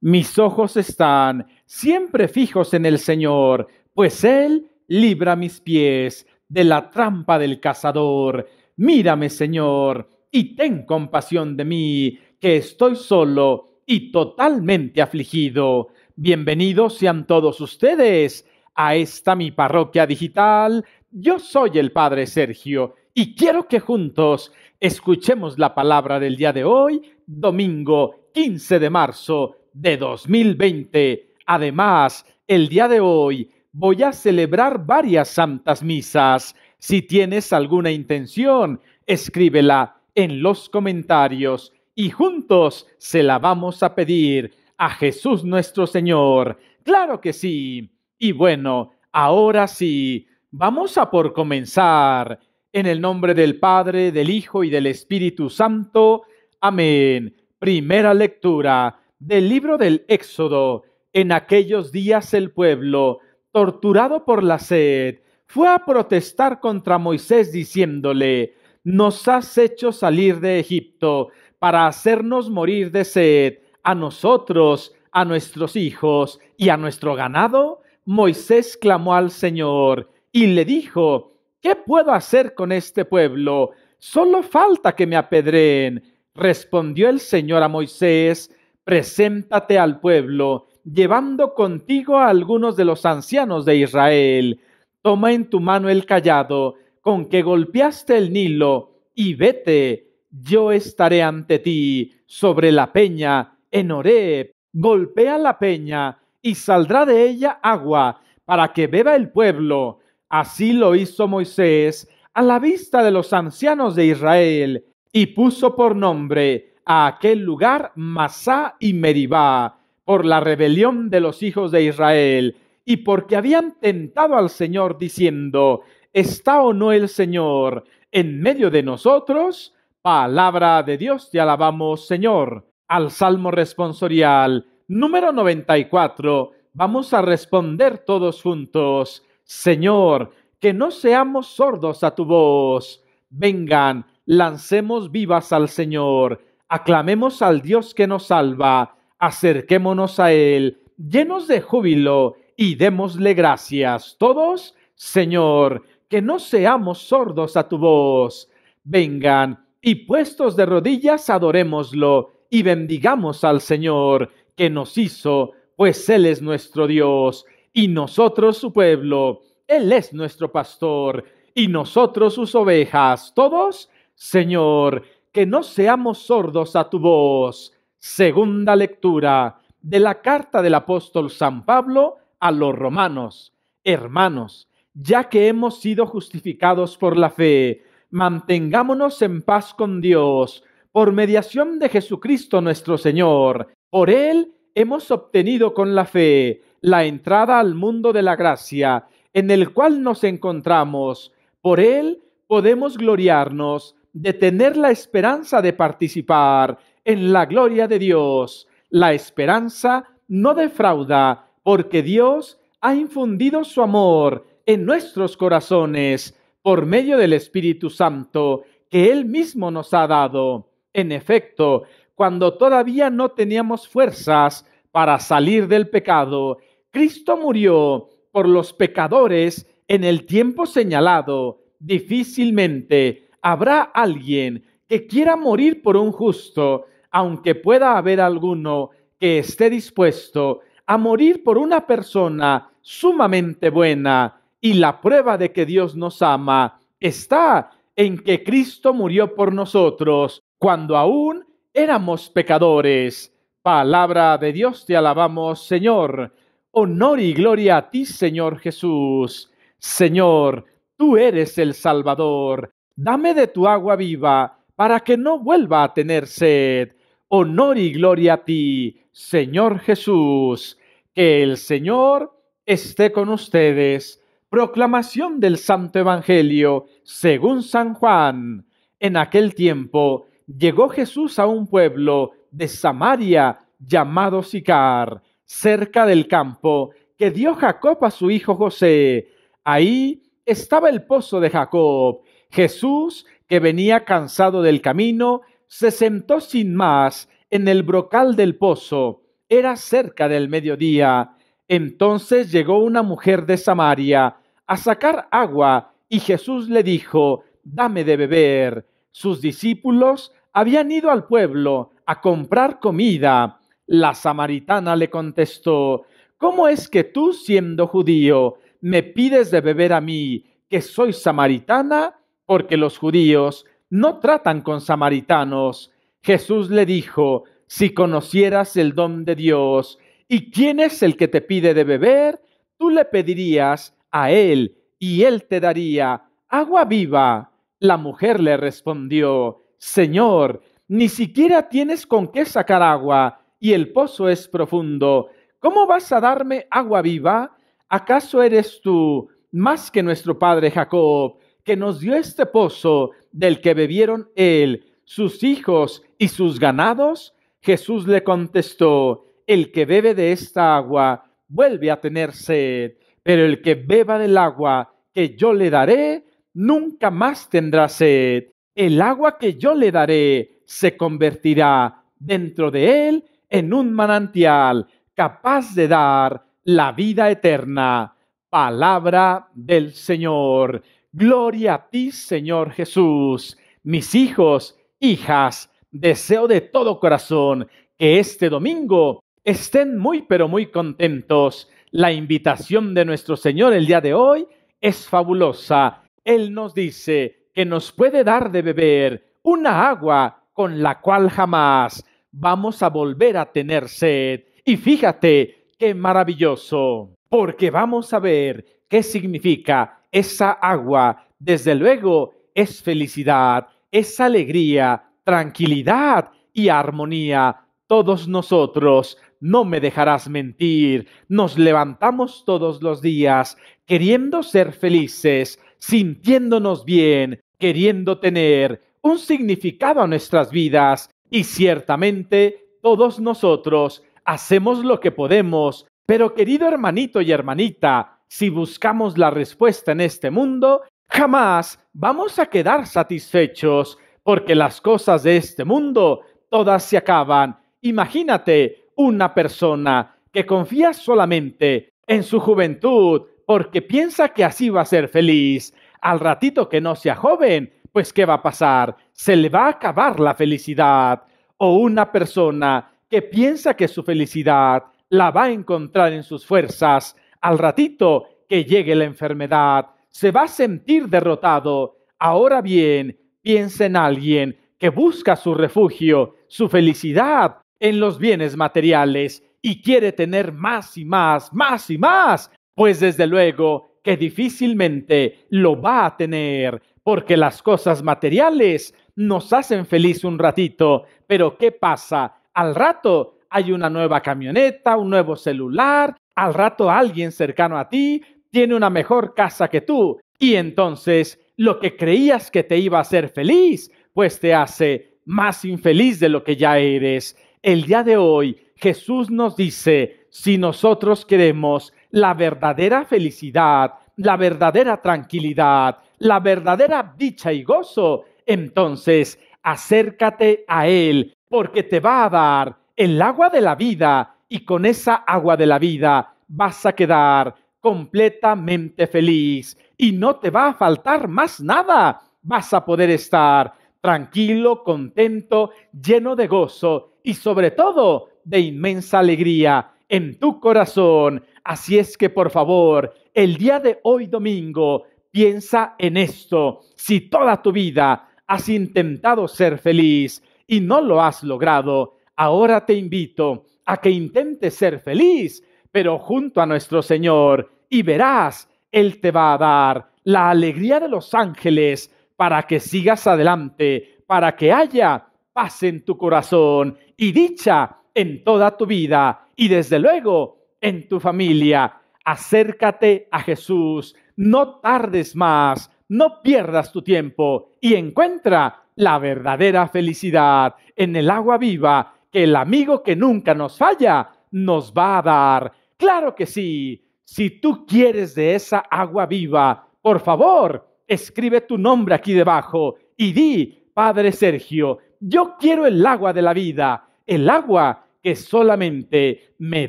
Mis ojos están siempre fijos en el Señor, pues Él libra mis pies de la trampa del cazador. Mírame, Señor, y ten compasión de mí, que estoy solo y totalmente afligido. Bienvenidos sean todos ustedes a esta mi parroquia digital. Yo soy el Padre Sergio y quiero que juntos escuchemos la palabra del día de hoy, domingo 15 de marzo de 2020. Además, el día de hoy voy a celebrar varias santas misas. Si tienes alguna intención, escríbela en los comentarios y juntos se la vamos a pedir a Jesús nuestro Señor. Claro que sí. Y bueno, ahora sí, vamos a por comenzar. En el nombre del Padre, del Hijo y del Espíritu Santo. Amén. Primera lectura del libro del Éxodo. En aquellos días el pueblo, torturado por la sed, fue a protestar contra Moisés diciéndole, nos has hecho salir de Egipto para hacernos morir de sed a nosotros, a nuestros hijos y a nuestro ganado? Moisés clamó al Señor y le dijo, ¿qué puedo hacer con este pueblo? Solo falta que me apedreen. Respondió el Señor a Moisés, preséntate al pueblo, llevando contigo a algunos de los ancianos de Israel. Toma en tu mano el callado con que golpeaste el Nilo, y vete, yo estaré ante ti sobre la peña en Horeb. Golpea la peña, y saldrá de ella agua, para que beba el pueblo. Así lo hizo Moisés a la vista de los ancianos de Israel, y puso por nombre a aquel lugar Masá y Meribá, por la rebelión de los hijos de Israel, y porque habían tentado al Señor diciendo, ¿está o no el Señor en medio de nosotros? Palabra de Dios, te alabamos, Señor. Al Salmo responsorial número 94, vamos a responder todos juntos, Señor, que no seamos sordos a tu voz. Vengan, lancemos vivas al Señor aclamemos al Dios que nos salva, acerquémonos a Él, llenos de júbilo, y démosle gracias. Todos, Señor, que no seamos sordos a tu voz. Vengan y puestos de rodillas adorémoslo y bendigamos al Señor que nos hizo, pues Él es nuestro Dios y nosotros su pueblo. Él es nuestro pastor y nosotros sus ovejas. Todos, Señor, que no seamos sordos a tu voz. Segunda lectura de la carta del apóstol San Pablo a los romanos. Hermanos, ya que hemos sido justificados por la fe, mantengámonos en paz con Dios por mediación de Jesucristo nuestro Señor. Por Él hemos obtenido con la fe la entrada al mundo de la gracia en el cual nos encontramos. Por Él podemos gloriarnos de tener la esperanza de participar en la gloria de Dios. La esperanza no defrauda, porque Dios ha infundido su amor en nuestros corazones por medio del Espíritu Santo que Él mismo nos ha dado. En efecto, cuando todavía no teníamos fuerzas para salir del pecado, Cristo murió por los pecadores en el tiempo señalado. Difícilmente habrá alguien que quiera morir por un justo, aunque pueda haber alguno que esté dispuesto a morir por una persona sumamente buena. Y la prueba de que Dios nos ama está en que Cristo murió por nosotros cuando aún éramos pecadores. Palabra de Dios te alabamos, Señor. Honor y gloria a ti, Señor Jesús. Señor, tú eres el Salvador dame de tu agua viva, para que no vuelva a tener sed. Honor y gloria a ti, Señor Jesús. Que el Señor esté con ustedes. Proclamación del Santo Evangelio según San Juan. En aquel tiempo llegó Jesús a un pueblo de Samaria llamado Sicar, cerca del campo que dio Jacob a su hijo José. Ahí estaba el pozo de Jacob Jesús, que venía cansado del camino, se sentó sin más en el brocal del pozo. Era cerca del mediodía. Entonces llegó una mujer de Samaria a sacar agua y Jesús le dijo, dame de beber. Sus discípulos habían ido al pueblo a comprar comida. La samaritana le contestó, ¿cómo es que tú, siendo judío, me pides de beber a mí, que soy samaritana? Porque los judíos no tratan con samaritanos. Jesús le dijo, si conocieras el don de Dios y quién es el que te pide de beber, tú le pedirías a él y él te daría agua viva. La mujer le respondió, Señor, ni siquiera tienes con qué sacar agua y el pozo es profundo. ¿Cómo vas a darme agua viva? ¿Acaso eres tú más que nuestro padre Jacob, que nos dio este pozo del que bebieron él, sus hijos y sus ganados? Jesús le contestó, el que bebe de esta agua vuelve a tener sed, pero el que beba del agua que yo le daré, nunca más tendrá sed. El agua que yo le daré se convertirá dentro de él en un manantial capaz de dar la vida eterna. Palabra del Señor. Gloria a ti, Señor Jesús. Mis hijos, hijas, deseo de todo corazón que este domingo estén muy pero muy contentos. La invitación de nuestro Señor el día de hoy es fabulosa. Él nos dice que nos puede dar de beber una agua con la cual jamás vamos a volver a tener sed. Y fíjate qué maravilloso, porque vamos a ver qué significa esa agua. Desde luego es felicidad, es alegría, tranquilidad y armonía. Todos nosotros, no me dejarás mentir, nos levantamos todos los días queriendo ser felices, sintiéndonos bien, queriendo tener un significado a nuestras vidas y ciertamente todos nosotros hacemos lo que podemos, pero querido hermanito y hermanita, si buscamos la respuesta en este mundo, jamás vamos a quedar satisfechos, porque las cosas de este mundo todas se acaban. Imagínate una persona que confía solamente en su juventud porque piensa que así va a ser feliz. Al ratito que no sea joven, pues ¿qué va a pasar? Se le va a acabar la felicidad. O una persona que piensa que su felicidad la va a encontrar en sus fuerzas, al ratito que llegue la enfermedad, se va a sentir derrotado. Ahora bien, piensa en alguien que busca su refugio, su felicidad en los bienes materiales y quiere tener más y más, más y más, pues desde luego que difícilmente lo va a tener, porque las cosas materiales nos hacen feliz un ratito, pero ¿qué pasa? Al rato hay una nueva camioneta, un nuevo celular, al rato alguien cercano a ti tiene una mejor casa que tú, y entonces lo que creías que te iba a hacer feliz, pues te hace más infeliz de lo que ya eres. El día de hoy Jesús nos dice, si nosotros queremos la verdadera felicidad, la verdadera tranquilidad, la verdadera dicha y gozo, entonces acércate a Él, porque te va a dar el agua de la vida y con esa agua de la vida vas a quedar completamente feliz y no te va a faltar más nada. Vas a poder estar tranquilo, contento, lleno de gozo y sobre todo de inmensa alegría en tu corazón. Así es que por favor, el día de hoy domingo, piensa en esto. Si toda tu vida has intentado ser feliz y no lo has logrado, ahora te invito a que intentes ser feliz, pero junto a nuestro Señor, y verás, Él te va a dar la alegría de los ángeles para que sigas adelante, para que haya paz en tu corazón y dicha en toda tu vida y desde luego en tu familia. Acércate a Jesús, no tardes más, no pierdas tu tiempo y encuentra la verdadera felicidad en el agua viva que el amigo que nunca nos falla nos va a dar. Claro que sí. Si tú quieres de esa agua viva, por favor, escribe tu nombre aquí debajo y di, Padre Sergio, yo quiero el agua de la vida, el agua que solamente me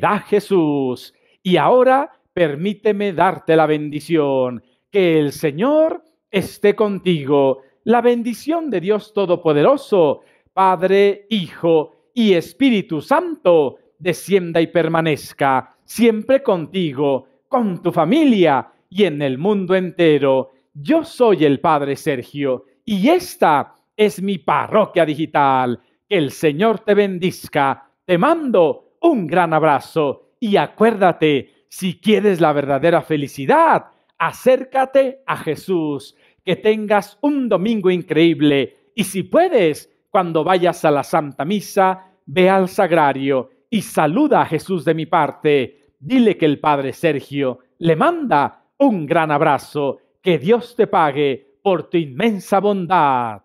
da Jesús. Y ahora permíteme darte la bendición. Que el Señor esté contigo. La bendición de Dios Todopoderoso, Padre, Hijo y Espíritu Santo, descienda y permanezca siempre contigo, con tu familia y en el mundo entero. Yo soy el Padre Sergio y esta es mi parroquia digital. Que el Señor te bendizca. Te mando un gran abrazo y acuérdate, si quieres la verdadera felicidad, acércate a Jesús. Que tengas un domingo increíble y si puedes, cuando vayas a la Santa Misa, ve al sagrario y saluda a Jesús de mi parte. Dile que el Padre Sergio le manda un gran abrazo. Que Dios te pague por tu inmensa bondad.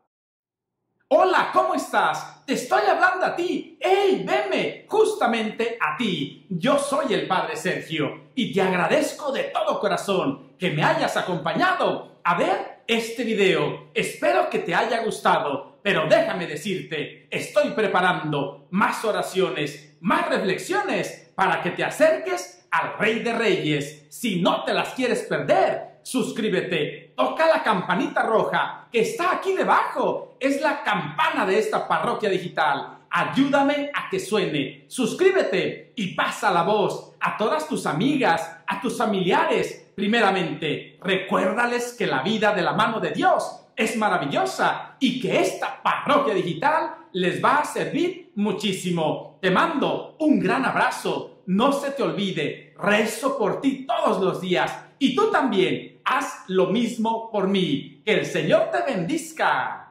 Hola, ¿cómo estás? Te estoy hablando a ti. ¡Ey, venme! Justamente a ti. Yo soy el Padre Sergio y te agradezco de todo corazón que me hayas acompañado a ver este video. Espero que te haya gustado, pero déjame decirte, estoy preparando más oraciones, más reflexiones para que te acerques al Rey de Reyes. Si no te las quieres perder, suscríbete, toca la campanita roja que está aquí debajo. Es la campana de esta parroquia digital. Ayúdame a que suene. Suscríbete y pasa la voz a todas tus amigas, a tus familiares. Primeramente, recuérdales que la vida de la mano de Dios es maravillosa y que esta parroquia digital les va a servir muchísimo. Te mando un gran abrazo. No se te olvide, rezo por ti todos los días y tú también haz lo mismo por mí. Que el Señor te bendiga.